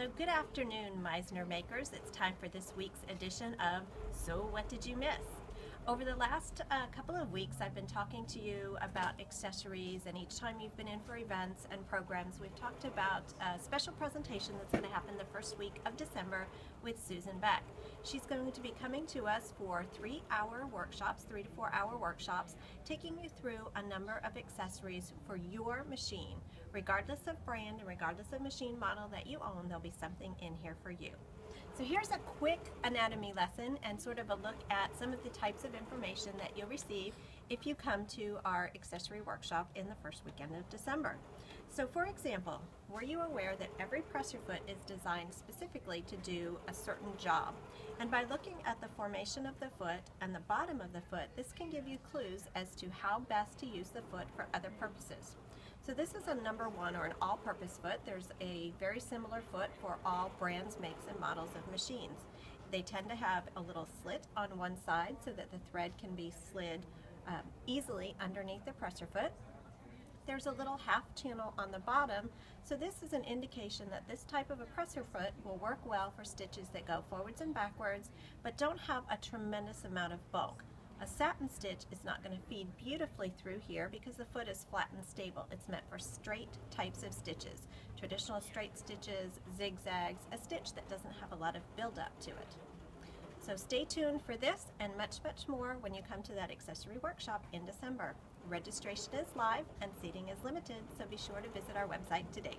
So good afternoon, Meissner makers. It's time for this week's edition of So What Did You Miss? Over the last uh, couple of weeks, I've been talking to you about accessories, and each time you've been in for events and programs, we've talked about a special presentation that's going to happen the first week of December with Susan Beck. She's going to be coming to us for three hour workshops, three to four hour workshops, taking you through a number of accessories for your machine. Regardless of brand and regardless of machine model that you own, there'll be something in here for you. So here's a quick anatomy lesson and sort of a look at some of the types of information that you'll receive if you come to our accessory workshop in the first weekend of December. So for example, were you aware that every presser foot is designed specifically to do a certain job? And by looking at the formation of the foot and the bottom of the foot, this can give you clues as to how best to use the foot for other purposes. So this is a number one or an all-purpose foot. There's a very similar foot for all brands, makes, and models of machines. They tend to have a little slit on one side so that the thread can be slid um, easily underneath the presser foot. There's a little half channel on the bottom, so this is an indication that this type of a presser foot will work well for stitches that go forwards and backwards, but don't have a tremendous amount of bulk. A satin stitch is not going to feed beautifully through here because the foot is flat and stable. It's meant for straight types of stitches. Traditional straight stitches, zigzags, a stitch that doesn't have a lot of buildup to it. So stay tuned for this and much, much more when you come to that accessory workshop in December. Registration is live and seating is limited, so be sure to visit our website today.